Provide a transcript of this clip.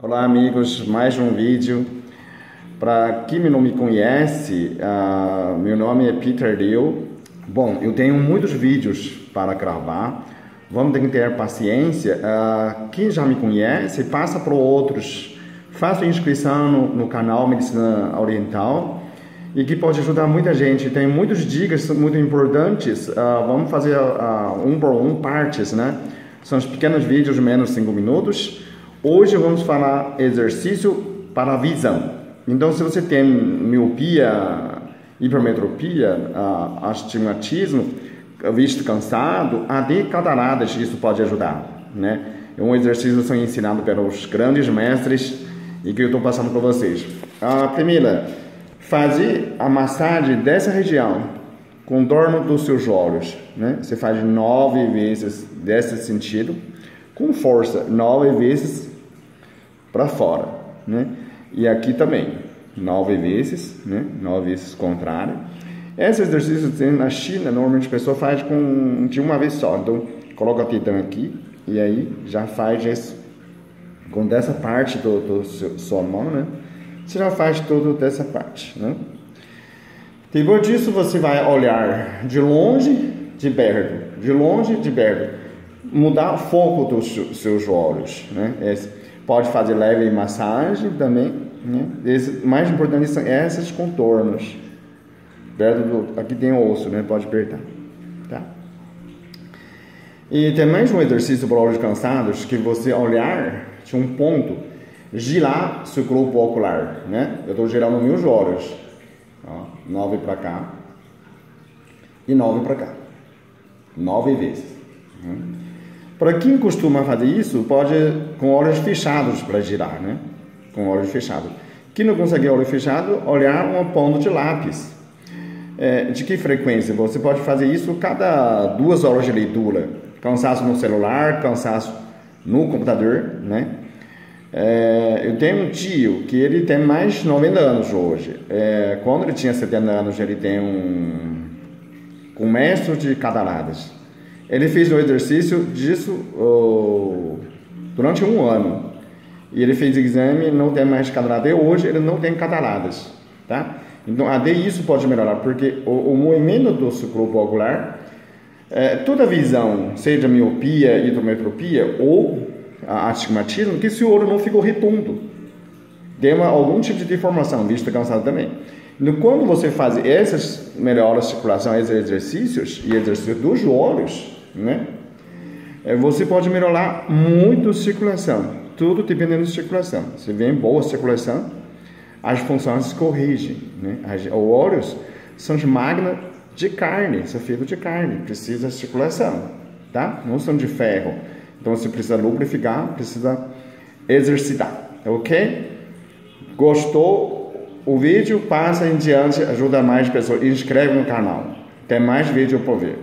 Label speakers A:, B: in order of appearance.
A: Olá amigos, mais um vídeo. Para quem não me conhece, uh, meu nome é Peter Liu. Bom, eu tenho muitos vídeos para gravar. Vamos ter que ter paciência. Uh, quem já me conhece, passa para outros. Faça inscrição no, no, canal Medicina Oriental e que pode ajudar muita gente. Tem muitas dicas muito importantes. Uh, vamos fazer um por um partes, né? São os pequenos vídeos, menos 5 minutos. Hoje vamos falar exercício para a visão. Então, se você tem miopia, hipermetropia, astigmatismo, visto cansado, até cataratas isso pode ajudar, né? É um exercício que são ensinado pelos grandes mestres e que eu estou passando para vocês. A primeira, fazer a massagem dessa região com torno dos seus olhos, né? Você faz nove vezes desse sentido, com força, nove vezes para fora, né? E aqui também, nove vezes, né? Nove vezes contrário. Esse exercício na China, normalmente a pessoa faz com, de uma vez só. Então, coloca o titã aqui e aí já faz com dessa parte do, do seu, sua mão, né? Você já faz tudo dessa parte, né? Depois disso, você vai olhar de longe, de perto, de longe, de perto. Mudar o foco dos seus olhos, né? Esse, Pode fazer leve massagem também. Né? Esse, mais importante são esses contornos. Perto do, aqui tem o osso, né? Pode apertar. Tá? E tem mais um exercício para olhos cansados que você olhar de um ponto, girar seu globo ocular, né? Eu estou girando meus olhos. Ó, nove para cá e nove para cá. Nove vezes. Né? Para quem costuma fazer isso, pode com olhos fechados para girar, né? Com olhos fechados. Quem não consegue olho fechado, olhar uma ponta de lápis. É, de que frequência? Você pode fazer isso cada duas horas de leitura. Cansaço no celular, cansaço no computador, né? É, eu tenho um tio que ele tem mais de 90 anos hoje. É, quando ele tinha 70 anos, ele tem um comércio de cataratas. Ele fez o exercício disso oh, durante um ano. E ele fez exame, não tem mais catarata. E hoje ele não tem cataratas, tá? Então, até isso pode melhorar, porque o, o movimento do globo ocular, é, toda visão, seja miopia, hidrometropia ou astigmatismo, que se o olho não ficou retundo. Tem algum tipo de deformação, vista cansada também. Então, quando você faz essas melhoras de circulação, esses exercícios e exercícios dos olhos, né? É, você pode melhorar muito a circulação, tudo dependendo da circulação. Se vem boa circulação, as funções se corrigem, né? Os olhos são de magna de carne, são feitos de carne, precisa de circulação, tá? Não são de ferro. Então você precisa lubrificar, precisa exercitar, ok? Gostou o vídeo? Passa em diante, ajuda mais pessoas. Inscreve no canal. Tem mais vídeo por ver.